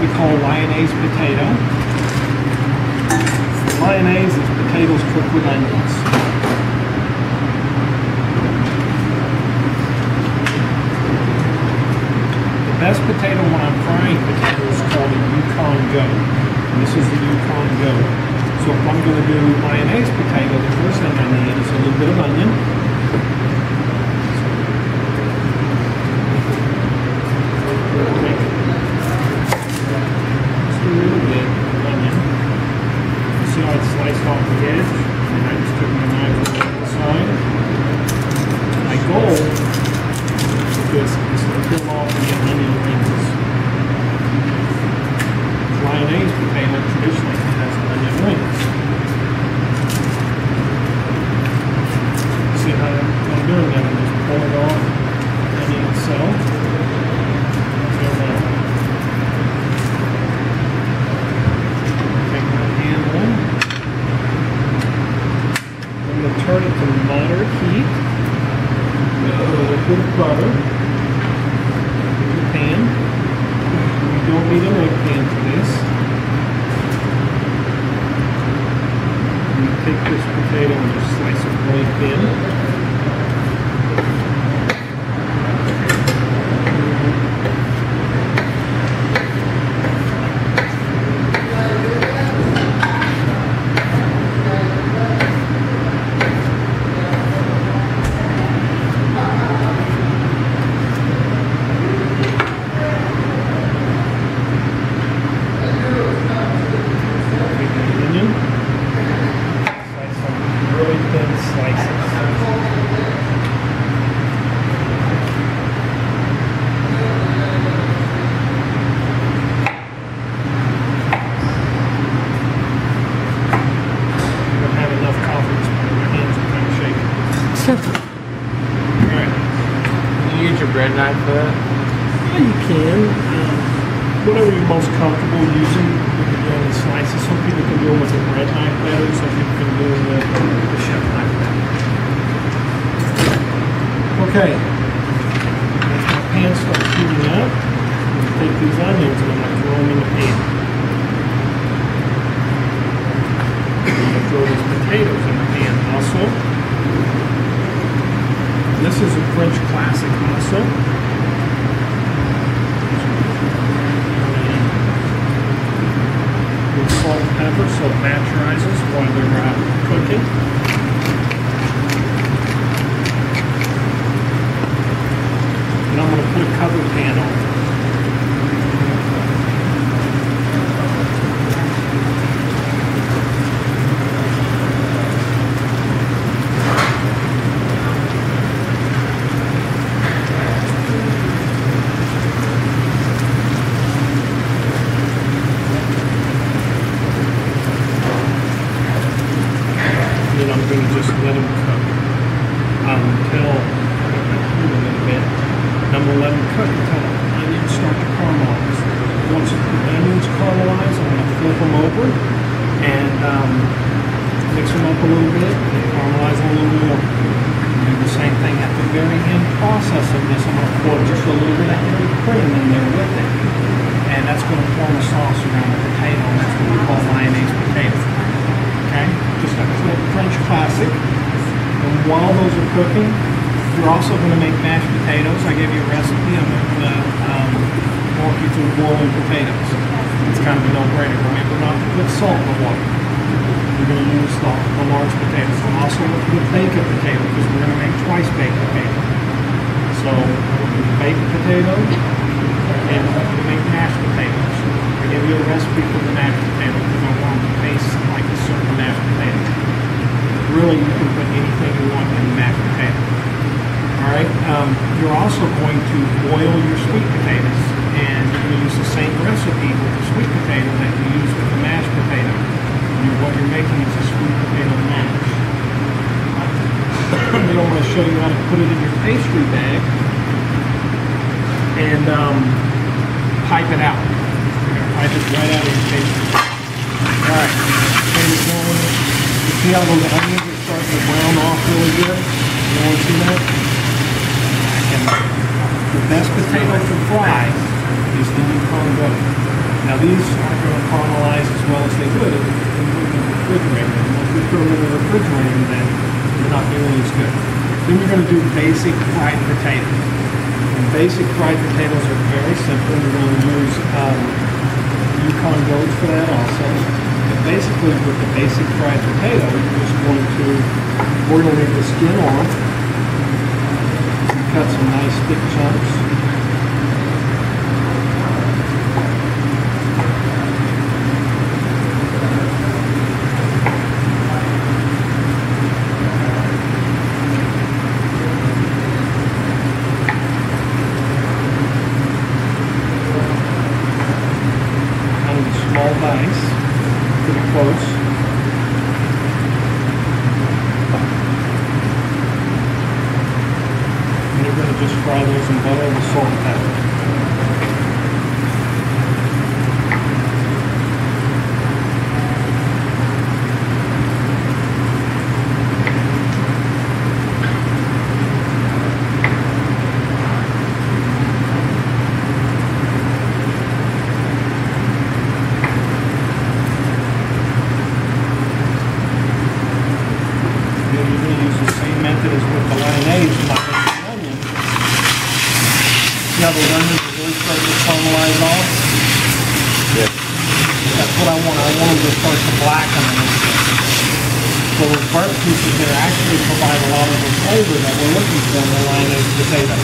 we call lyonnaise potato. Lyonnaise is potatoes cooked with onions. The best potato when I'm frying potato is called a Yukon Gold. And this is the Yukon Gold. So if I'm going to do lyonnaise potato, the first thing I need is a little bit of onion. Just a little bit of onion. It's sliced off the edge? And I just took my knife over the side. My goal with this is to peel off the onion rings. Lyonnaise potato traditionally has onion rings. See how I'm doing that? I'm just pulling off the onion itself. Peel that off. Take my handle. I'm going to turn it to moderate heat. A little bit of butter in the pan. You don't need a leg pan for this. You take this potato and just slice it really thin. Take the onion, slice them really thin slices. I don't have enough confidence, but my hands are kind of shaking. All right. Can you use your bread knife for that? Yeah, you can. Um, whatever you're most comfortable using doing the uh, slices. Some people can do it with a bread knife better. Some people can do it with the chef knife better. Okay. As my pan starts heating up, I'm going to take these onions and I'm going to throw them in the pan. I'm going to throw these potatoes in the pan also. This is a French classic also. with salt and pepper so it maturizes while they're uh, cooking. And I'm going to put a cover pan on. And then I'm going to just let them cook um, until bit. Let them cook until the onions start to caramelize. Once the onions caramelize, I'm going to flip them over and um, mix them up a little bit and caramelize a little more. Do the same thing at the very end process of this. I'm going to pour just a little bit of heavy cream in there with it. And that's going to form a sauce around the potato, and that's what we call lyonnaise potato. Okay? Just a French classic. And while those are cooking, you're also going to make mashed potatoes. I gave you a recipe. I'm going to um, walk you through boiling potatoes. It's kind of a no-brainer. Remember not to put salt in the water. You're going to use the, the large potatoes. And also look for the baked potato because we're going to make twice baked potato. So baked potato and going to make mashed potatoes. I give you a recipe for the mashed potato because I want to taste like a certain mashed potato. Really, you can put anything you want in the mashed potato. All right. Um, you're also going to boil your sweet potatoes, and you're going to use the same recipe with the sweet potato that you use with the mashed potato. You, what you're making is a sweet potato mash. then I'm going to show you how to put it in your pastry bag and um, pipe it out. Pipe it right out of your pastry bag. All right. You see how those onions are starting to brown off really good? You want to see that? And the best potato to fry is the Yukon Gold. Now these aren't going to caramelize as well as they would if we put them in the refrigerator. Once we throw them in the refrigerator, then they're not nearly as good. Then we're going to do basic fried potatoes. And basic fried potatoes are very simple. We're going to use um, Yukon Gold for that also. But basically with the basic fried potato, you're just going to, we're going to leave the skin off. Cut some nice thick chunks. kind of a small dice, pretty close. And you're going to in butter with salt and pepper. You're going to use the same method as with the lyonnaise, not with the onion. See how those onions are really starting to caramelize off? Yeah. That's what I want. I want them to start to blacken. So those burnt pieces here actually provide a lot of the flavor that we're looking for in the lyonnaise potato.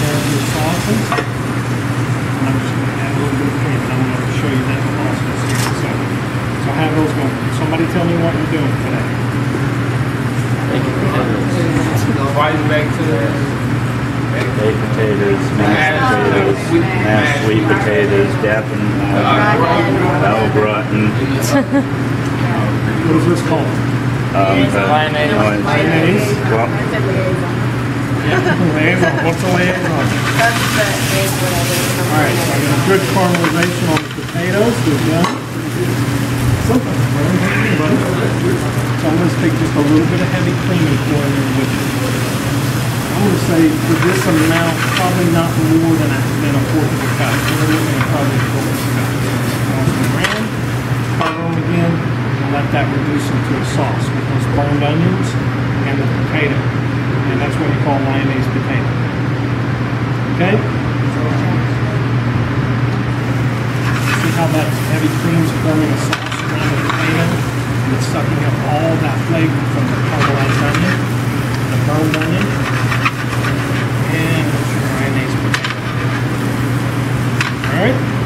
There's your sausage. And I'm just gonna add a little bit of cream, and I'm gonna show you that process here in a second. So have those going. Somebody tell me what you're doing today. Why is back to the Baked potatoes, mashed potatoes, mashed sweet potatoes, dapping, uh, al gratin, What is this called? um, uh, Mayonnaise. oh. Well, Liaison. What's a liaison? That's the big whatever. All right, so I got a good caramelization on the potatoes. Good done. Simple. Very easy, buddy. So I'm gonna take just a little bit of heavy cream and pour in there with I'm gonna say for this amount, probably not more than a, than a fourth of a cup. We're looking at probably a fourth of a cup. Around, them again, and let that reduce into a sauce with those burned onions and the potato. And that's what we call lyonnaise potato. Okay? See how that heavy cream's forming a sauce around the potato? And it's sucking up all that flavor from the caramelized onion, the burned onion, and mayonnaise. Alright?